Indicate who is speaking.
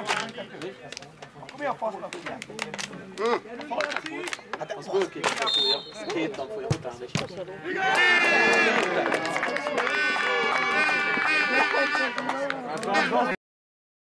Speaker 1: Akkor mi a fasznak
Speaker 2: Hát az bőkét folyam, két nap folyam utána is. Igen!